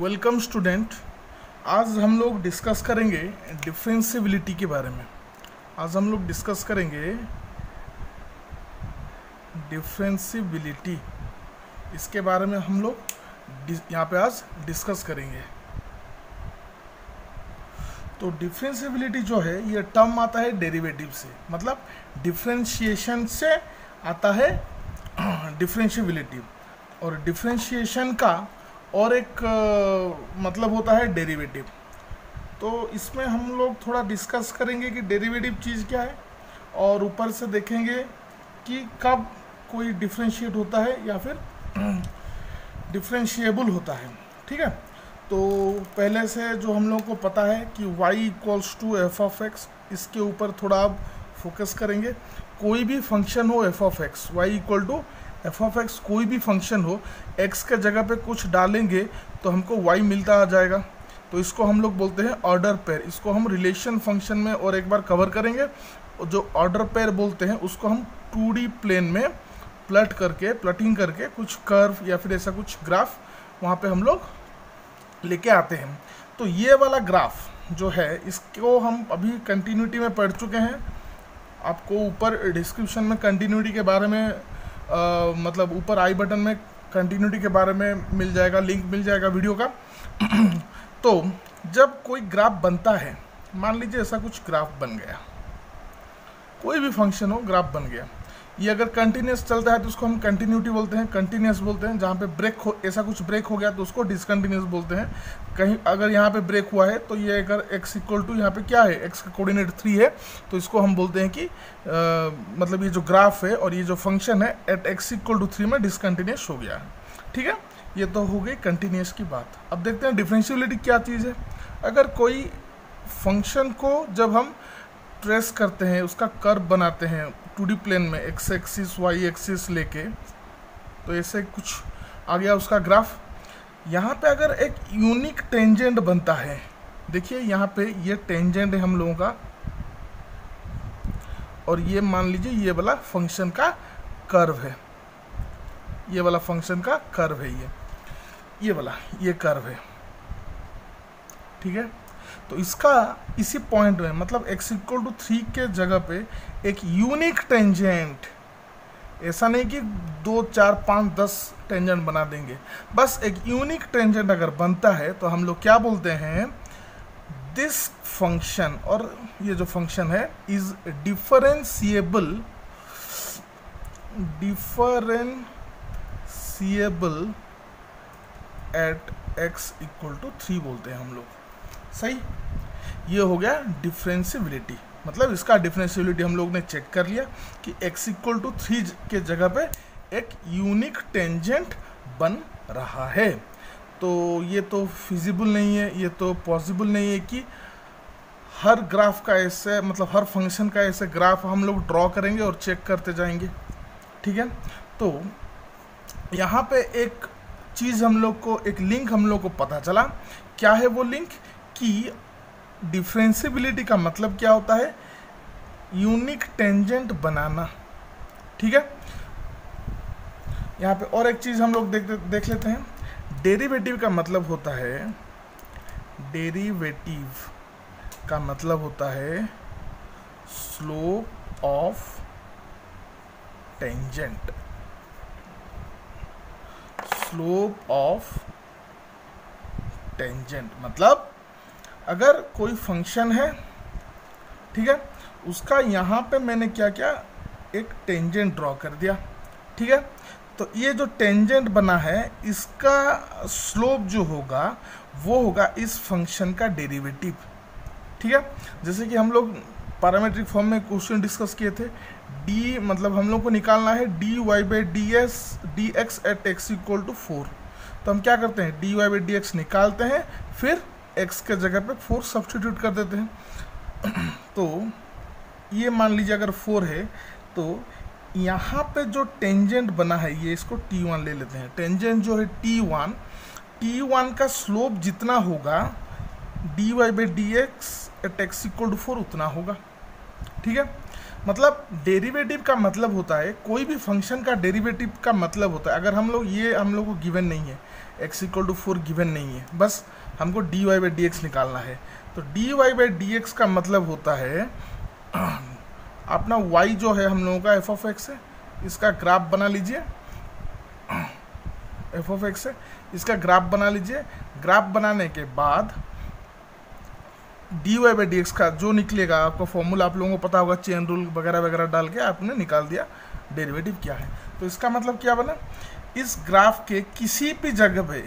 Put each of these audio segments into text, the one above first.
Welcome student आज हम लोग डिस्कस करेंगे डिफ्रेंसिबिलिटी के बारे में। आज हम लोग डिस्कस करेंगे डिफ्रेंसिबिलिटी इसके बारे में हम लोग यहाँ पे आज डिस्कस करेंगे। तो डिफ्रेंसिबिलिटी जो है, ये टर्म आता है डेरिवेटिव से। मतलब डिफ्रेंशिएशन से आता है डिफ्रेंशिबिलिटी और डिफ्रेंशिएशन का और एक आ, मतलब होता है डेरिवेटिव तो इसमें हम लोग थोड़ा डिस्कस करेंगे कि डेरिवेटिव चीज़ क्या है और ऊपर से देखेंगे कि कब कोई डिफ्रेंशिएट होता है या फिर डिफ्रेंशिएबल होता है. ठीक है? तो पहले से जो हम लोग को पता है कि y equals to f of x इसके ऊपर थोड़ा आप फोकस करेंगे. कोई भी फ़ंक्शन हो f of x y equal to f of x कोई भी फ़ंक्शन हो एक्स के जगह पे कुछ डालेंगे तो हमको वाई मिलता आ जाएगा। तो इसको हम लोग बोलते हैं ऑर्डर पेयर इसको हम रिलेशन फ़ंक्शन में और एक बार कवर करेंगे। जो ऑर्डर पेयर बोलते हैं, उसको हम टू प्लेन में प्लट करके प्लटिंग करके कुछ कर्व या फिर ऐसा कुछ ग्राफ वहाँ पे हम लोग लेके आते हैं। तो ये वाला ग्राफ जो है, इसको हम अभी कंटिन्यूटी में पढ़ चुके हैं। आपको ऊपर डिस्क्रिप्शन में कंटिन्यूटी के बारे में मतलब ऊपर आई बटन में कंटिन्यूटी के बारे में मिल जाएगा लिंक मिल जाएगा वीडियो का। तो जब कोई ग्राफ बनता है, मान लीजिए ऐसा कुछ ग्राफ बन गया। कोई भी फ़ंक्शन हो ग्राफ बन गया। ये अगर कंटिन्यूस चलता है तो उसको हम कंटिन्यूटी बोलते हैं कंटिन्यूस बोलते हैं जहाँ पे ब्रेक हो ऐसा कुछ ब्रेक हो गया तो उसको डिसकंटिन्यूस बोलते हैं। कहीं अगर यहाँ पे ब्रेक हुआ है तो ये अगर x इक्वल टू यहाँ पे क्या है? x का कोऑर्डिनेट थ्री है तो इसको हम बोलते हैं कि आ, मतलब ये जो ग्राफ है और ये जो फ़ंक्शन है at x equal to three में डिसकंटिन्यूस हो गया है। ठीक है? ये तो हो गई कंटिन्यूस की बात। अब देखते हैं डिफ्रेंशियबिलिटी क्या चीज़ है। अगर कोई फ़ंक्शन को जब हम ट्रेस करते हैं उसका कर्व बनाते हैं टू डी प्लेन में एक्स एक्सिस वाई एक्सिस लेके तो ऐसे कुछ आ गया उसका ग्राफ। यहाँ पे अगर एक यूनिक टेंजेंट बनता है, देखिए यहाँ पे ये टेंजेंट है हम लोगों का, और ये मान लीजिए ये वाला फ़ंक्शन का कर्व है। ये वाला फ़ंक्शन का कर्व है ये। ये वाला, ये कर्व है। ठीक है? तो इसका, इसी पॉइंट में मतलब x इक्वल टू थ्री के जगह पे एक यूनिक टेंजेंट ऐसा नहीं कि दो, चार, पाँच, दस टेंजेंट बना देंगे। बस एक यूनिक टेंजेंट अगर बनता है तो हम लोग क्या बोलते हैं? दिस फ़ंक्शन और ये जो फ़ंक्शन है is differentiable differentiable at x equal to three बोलते हैं हम लोग। सही? ये हो गया डिफ्रेंसिबिलिटी। मतलब इसका डिफ्रेंसिबिलिटी हम लोग ने चेक कर लिया कि x इक्वल टू थ्री के जगह पे एक यूनिक टेंजेंट बन रहा है। तो ये तो फिजिबल नहीं है, ये तो पॉसिबल नहीं है कि हर ग्राफ का ऐसे मतलब हर फ़ंक्शन का ऐसे ग्राफ हम लोग ड्रॉ करेंगे और चेक करते जाएँगे। ठीक है? तो यहाँ पे एक चीज़ हम लोग को, एक लिंक हम लोग को पता चला। क्या है वो लिंक? कि डिफ्रेंसिबिलिटी का मतलब क्या होता है? यूनिक टेंजेंट बनाना। ठीक है? यहाँ पे और एक चीज़ हम लोग देख देख लेते हैं। डेरिवेटिव का मतलब होता है, डेरिवेटिव का मतलब होता है slope of tangent. Slope of tangent मतलब अगर कोई फ़ंक्शन है, ठीक है, उसका यहाँ पे मैंने क्या किया, एक टेंजेंट ड्रॉ कर दिया, ठीक है तो ये जो टेंजेंट बना है, इसका स्लोप जो होगा, वो होगा इस फ़ंक्शन का डेरिवेटिव ठीक है, जैसे कि हम लोग पैरामेट्रिक फॉर्म में क्वेश्चन डिस्कस किए थे डी मतलब हम लोग को निकालना है d y by d s d x at x equal to four तो हम क्या करते हैं d y by d x निकालते हैं, फिर एक्स के जगह पे फोर सब्सटीट्यूट कर देते हैं। तो ये मान लीजिए अगर फोर है तो यहाँ पे जो टेंजेंट बना है, ये इसको टी वन ले लेते हैं। टेंजेंट जो है टी वन टी वन का स्लोप जितना होगा d y by d x at x equal to four उतना होगा। ठीक है? मतलब डेरिवेटिव का मतलब होता है, कोई भी फ़ंक्शन का डेरिवेटिव का मतलब होता है। अगर हम लोग, ये हम लोग को गिवन नहीं है। X equal to four given नहीं है। बस हमको d y by d x निकालना है। तो d y by d x का मतलब होता है, अपना वाई जो है हम लोगों का एफ़ ऑफ़ एक्स है, इसका ग्राफ बना लीजिए। एफ़ ऑफ़ एक्स है, इसका ग्राफ बना लीजिए। ग्राफ बनाने के बाद d y by d x का जो निकलेगा, आपका फॉर्मूला आप लोगों को पता होगा चेन रूल वगैरह वगैरह डाल के आपने निकाल दिया। डेरिवेटिव क्या है। तो इसका मतलब क्या बना? इस ग्राफ के किसी भी जगह पे,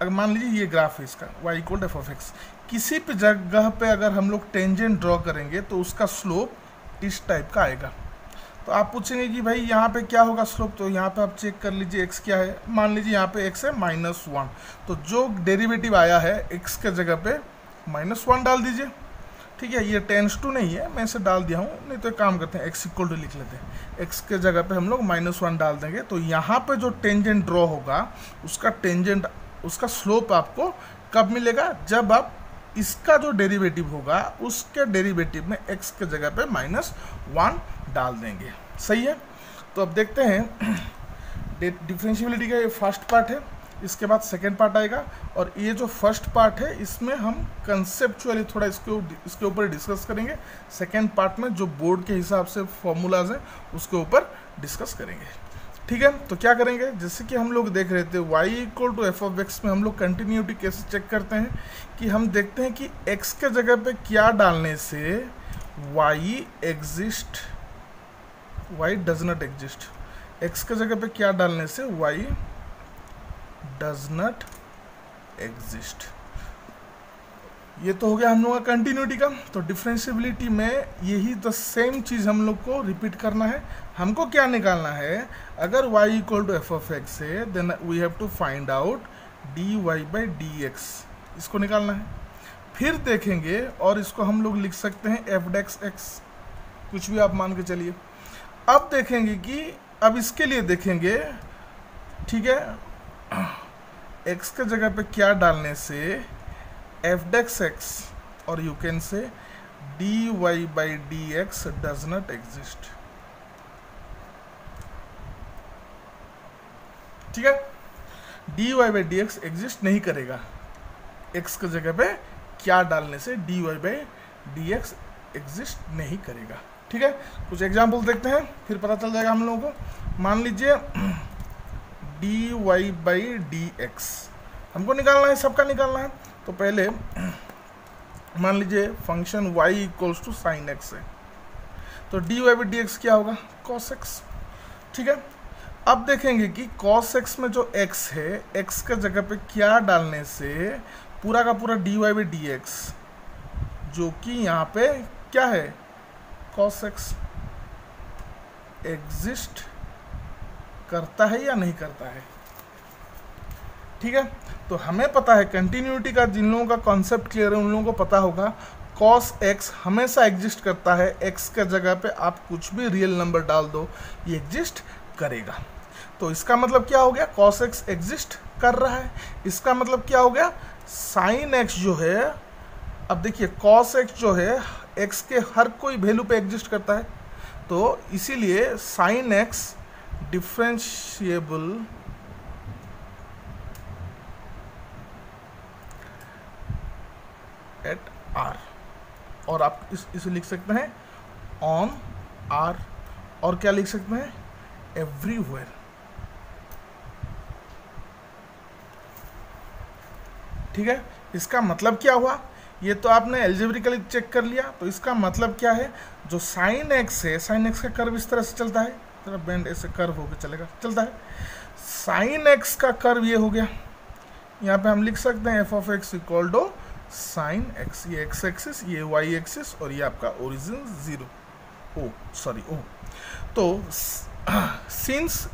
अगर मान लीजिए ये ग्राफ है इसका y equal f of x किसी भी जगह पे अगर हम लोग टेंजेंट ड्रॉ करेंगे तो उसका स्लोप इस टाइप का आएगा। तो आप पूछेंगे कि भाई यहाँ पे क्या होगा स्लोप तो यहाँ पे आप चेक कर लीजिए एक्स क्या है। मान लीजिए यहाँ पे एक्स है माइनस वन तो जो डेरिवेटिव आया है एक्स के जगह पे माइनस वन डाल दीजिए। ठीक है, ये टेंस टू नहीं है, मैं इसे डाल दिया हूँ, नहीं तो एक काम करते हैं एक्स इक्वल टू लिख लेते हैं। एक्स के जगह पे हम लोग माइनस वन डाल देंगे तो यहाँ पे जो टेंजेंट ड्रॉ होगा, उसका टेंजेंट उसका स्लोप आपको कब मिलेगा? जब आप इसका जो डेरिवेटिव होगा, उसके डेरिवेटिव में एक्स के जगह पे माइनस वन डाल देंगे। सही है? तो अब देखते हैं डिफ्रेंशियबिलिटी का ये फ़र्स्ट पार्ट है। इसके बाद सेकेंड पार्ट आएगा और ये जो फ़र्स्ट पार्ट है, इसमें हम कंसेप्चुअली थोड़ा इसके इसके ऊपर डिस्कस करेंगे। सेकेंड पार्ट में जो बोर्ड के हिसाब से फॉर्मूलाज हैं, उसके ऊपर डिस्कस करेंगे। ठीक है? तो क्या करेंगे? जैसे कि हम लोग देख रहे थे, y equal to f of x में हम लोग कंटिन्यूटी कैसे चेक करते हैं कि हम देखते हैं कि x के जगह पे क्या डालने से y exist y does not exist x के जगह पे क्या डालने से y डज नॉट एग्जिस्ट ये तो हो गया हम लोग का कंटिन्यूटी का। तो डिफ्रेंशियबिलिटी में यही द सेम चीज़ हम लोग को रिपीट करना है। हमको क्या निकालना है? अगर y equal to f of x है then we have to find out d y by d x इसको निकालना है। फिर देखेंगे और इसको हम लोग लिख सकते हैं एफ़ डेक्स एक्स कुछ भी आप मान के चलिए। अब देखेंगे कि, अब इसके लिए देखेंगे, ठीक है? एक्स के जगह पे क्या डालने से एफ़ डेक्स एक्स और you can say d y by d x does not exist ठीक है? D y by d x exist नहीं करेगा। एक्स के जगह पे क्या डालने से d y by d x exist नहीं करेगा। ठीक है? कुछ एग्ज़ाम्पल देखते हैं, फिर पता चल जाएगा हम लोगों को। मान लीजिए d y by d x हमको निकालना है, सबका निकालना है। तो पहले, मान लीजिए function y equals to sine x है। तो d y by d x क्या होगा? कॉस एक्स ठीक है? अब देखेंगे कि कॉस एक्स में जो एक्स है एक्स के जगह पे क्या डालने से पूरा का पूरा d y by d x जो कि यहाँ पे क्या है? कॉस एक्स एग्जिस्ट करता है या नहीं करता है? ठीक है? तो हमें पता है कंटिन्यूटी का जिन लोगों का कॉन्सेप्ट क्लियर है, उन लोगों को पता होगा कॉस एक्स हमेशा एग्जिस्ट करता है एक्स के जगह पे आप कुछ भी रियल नंबर डाल दो, ये एग्जिस्ट करेगा। तो इसका मतलब क्या हो गया? कॉस एक्स एग्जिस्ट कर रहा है। इसका मतलब क्या हो गया? साइन एक्स जो है, अब देखिए कॉस एक्स जो है एक्स के हर कोई वैल्यू पे एग्जिस्ट करता है। तो इसीलिए sine x differentiable at R और आप इस, इसे लिख सकते हैं ऑन आर और क्या लिख सकते हैं? एवरीवेयर ठीक है? इसका मतलब क्या हुआ? ये तो आपने एल्जेब्रिकली चेक कर लिया तो इसका मतलब क्या है? जो साइन एक्स है साइन एक्स का कर्व इस तरह से चलता है। तरह बेंड ऐसे कर्व होकर चलेगा। चलता है। साइन एक्स का कर्व ये हो गया। यहाँ पे हम लिख सकते हैं f of x equal to sine x ये एक्स एक्सिस ये वाई एक्सिस और ये आपका origin zero O sorry O. तो सिंस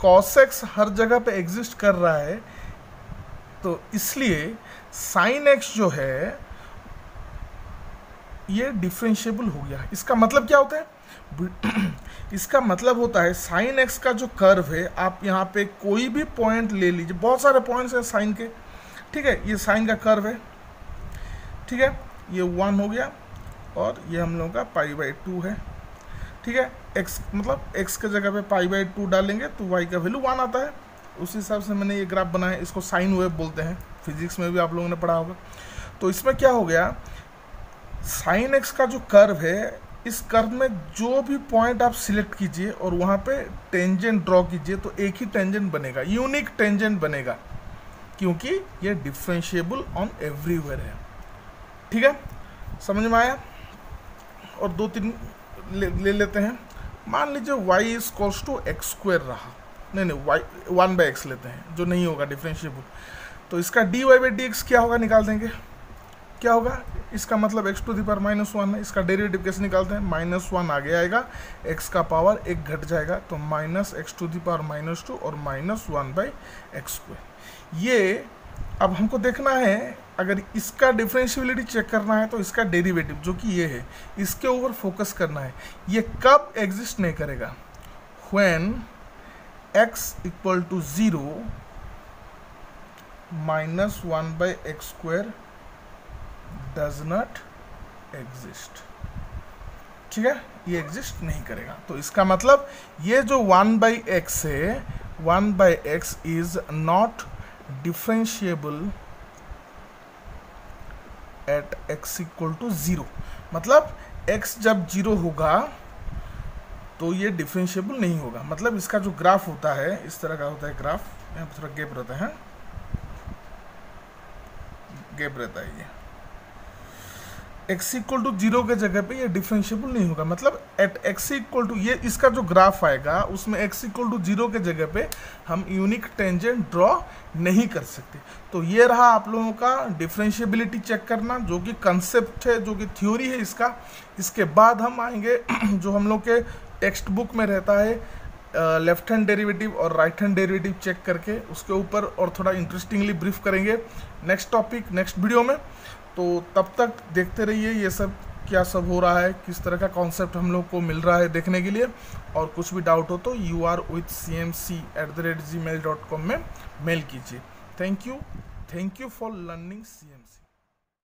कॉस एक्स हर जगह पे एग्जिस्ट कर रहा है तो इसलिए साइन एक्स जो है ये डिफ्रेंशियबल हो गया। इसका मतलब क्या होता है? इसका मतलब होता है साइन एक्स का जो कर्व है, आप यहाँ पे कोई भी पॉइंट ले लीजिए। बहुत सारे पॉइंट्स हैं साइन के। ठीक है? ये साइन का कर्व है। ठीक है? ये वन हो गया और ये हम लोगों का पाई बाई टू है। ठीक है? एक्स मतलब एक्स के जगह पे पाई बाई टू डालेंगे तो वाई का वैल्यू वन आता है। उस हिसाब से मैंने ये ग्राफ बनाया इसको साइन वेव बोलते हैं। फिजिक्स में भी आप लोगों ने पढ़ा होगा। तो इसमें क्या हो गया? साइन एक्स का जो कर्व है इस कर्व में जो भी पॉइंट आप सिलेक्ट कीजिए और वहाँ पे टेंजेंट ड्रॉ कीजिए तो एक ही टेंजेंट बनेगा यूनिक टेंजेंट बनेगा क्योंकि ये डिफ्रेंशिएबल ऑन एवरीवेयर है। ठीक है? समझ में आया? और दो तीन ले, ले लेते हैं। मान लीजिए y is equals to x square रहा। नहीं नहीं वाई वन बाई एक्स लेते हैं जो नहीं होगा डिफ्रेंशिएबल तो इसका d y by d x क्या होगा निकाल देंगे। क्या होगा? इसका मतलब x to the power minus one है। इसका डेरिवेटिव कैसे निकालते हैं? माइनस वन आगे आएगा। X का पावर एक घट जाएगा। तो minus x to the power minus two और minus one by x square ये अब हमको देखना है, अगर इसका डिफ्रेंशियबिलिटी चेक करना है तो इसका डेरिवेटिव जो कि ये है, इसके ऊपर फोकस करना है। ये कब एग्जिस्ट नहीं करेगा? When x equal to zero minus one by x square does not exist ठीक है? ये एग्जिस्ट नहीं करेगा। तो इसका मतलब ये जो वन बाई एक्स है one by x is not differentiable at x equal to zero मतलब एक्स जब ज़ीरो होगा तो ये डिफ्रेंशिएबल नहीं होगा। मतलब इसका जो ग्राफ होता है, इस तरह का होता है ग्राफ यहाँ पर थोड़ा गैप रहता है गैप रहता है ये। एक्स इक्वल टू ज़ीरो के जगह पे ये डिफ्रेंशियबल नहीं होगा। मतलब एट एक्स इक्वल टू ये इसका जो ग्राफ आएगा, उसमें एक्स इक्वल टू ज़ीरो के जगह पे हम यूनिक टेंजेंट ड्रॉ नहीं कर सकते। तो ये रहा आप लोगों का डिफ्रेंशिएबिलिटी चेक करना, जो कि कंसेप्ट है, जो कि थ्योरी है इसका। इसके बाद हम आएँगे, जो हम लोग के टेक्स्ट बुक में रहता है लेफ़्ट हैंड डेरिवेटिव और राइट हैंड डेरिवेटिव चेक करके। उसके ऊपर और थोड़ा इंटरेस्टिंगली ब्रीफ करेंगे। नेक्स्ट टॉपिक नेक्स्ट वीडियो में। तो तब तक देखते रहिए ये सब क्या सब हो रहा है, किस तरह का कॉन्सेप्ट हम लोग को मिल रहा है देखने के लिए। और कुछ भी डाउट हो तो you are with C M C at the rate Gmail dot com में मेल कीजिए। Thank you thank you for learning C M